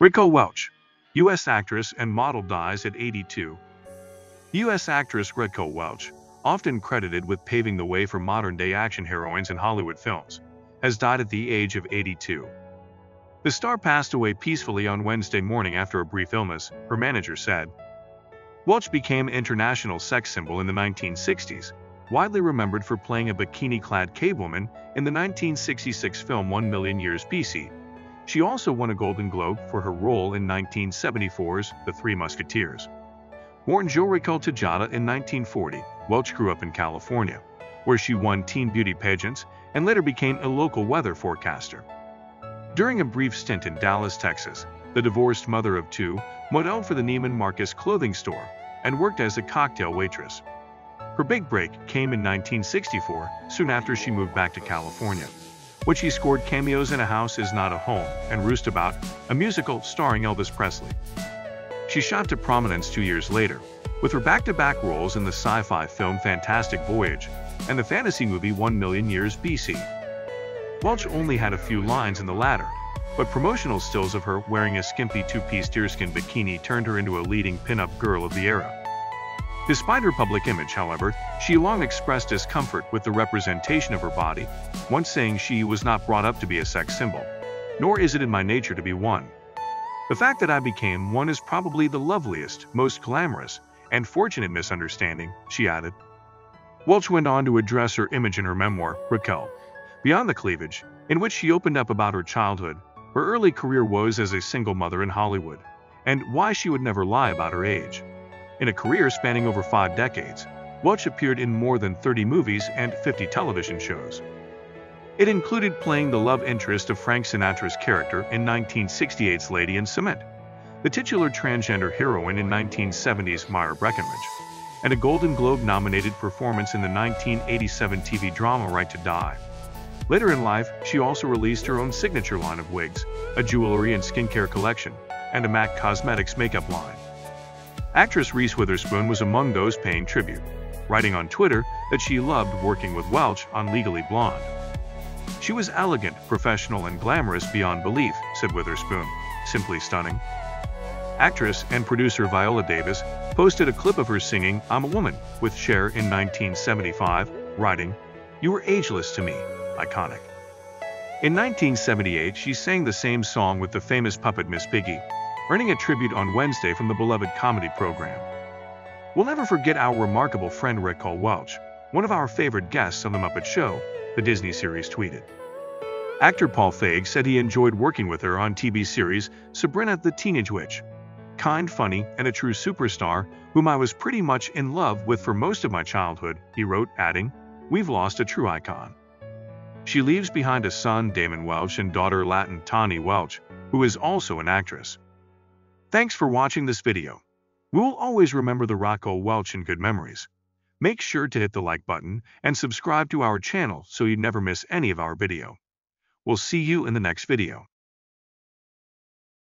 Raquel Welch, U.S. actress and model dies at 82. U.S. actress Raquel Welch, often credited with paving the way for modern-day action heroines in Hollywood films, has died at the age of 82. The star passed away peacefully on Wednesday morning after a brief illness, her manager said. Welch became international sex symbol in the 1960s, widely remembered for playing a bikini-clad cavewoman in the 1966 film One Million Years BC. She also won a Golden Globe for her role in 1974's The Three Musketeers. Born Jo Raquel Tejada in 1940, Welch grew up in California, where she won teen beauty pageants and later became a local weather forecaster. During a brief stint in Dallas, Texas, the divorced mother of two modeled for the Neiman Marcus clothing store and worked as a cocktail waitress. Her big break came in 1964, soon after she moved back to California, when she scored cameos in A House Is Not a Home and Roustabout, a musical starring Elvis Presley. She shot to prominence two years later, with her back-to-back -back roles in the sci-fi film Fantastic Voyage and the fantasy movie One Million Years BC. Welch only had a few lines in the latter, but promotional stills of her wearing a skimpy two-piece deerskin bikini turned her into a leading pin-up girl of the era. Despite her public image, however, she long expressed discomfort with the representation of her body, once saying she was not brought up to be a sex symbol, nor is it in my nature to be one. The fact that I became one is probably the loveliest, most glamorous, and fortunate misunderstanding, she added. Welch went on to address her image in her memoir, Raquel, Beyond the Cleavage, in which she opened up about her childhood, her early career woes as a single mother in Hollywood, and why she would never lie about her age. In a career spanning over five decades, Welch appeared in more than 30 movies and 50 television shows. It included playing the love interest of Frank Sinatra's character in 1968's Lady in Cement, the titular transgender heroine in 1970's Myra Breckinridge, and a Golden Globe-nominated performance in the 1987 TV drama Right to Die. Later in life, she also released her own signature line of wigs, a jewelry and skincare collection, and a MAC Cosmetics makeup line. Actress Reese Witherspoon was among those paying tribute, writing on Twitter that she loved working with Welch on Legally Blonde. She was elegant, professional, and glamorous beyond belief, said Witherspoon, simply stunning. Actress and producer Viola Davis posted a clip of her singing I'm a Woman with Cher in 1975, writing, You were ageless to me, iconic. In 1978, she sang the same song with the famous puppet Miss Piggy, earning a tribute on Wednesday from the beloved comedy program. We'll never forget our remarkable friend Raquel Welch, one of our favorite guests on The Muppet Show, the Disney series tweeted. Actor Paul Feig said he enjoyed working with her on TV series Sabrina the Teenage Witch. Kind, funny, and a true superstar, whom I was pretty much in love with for most of my childhood, he wrote, adding, We've lost a true icon. She leaves behind a son, Damon Welch, and daughter, Latanne Tahnee Welch, who is also an actress. Thanks for watching this video. We will always remember the Rocco Welch in good memories. Make sure to hit the like button and subscribe to our channel so you never miss any of our video. We'll see you in the next video.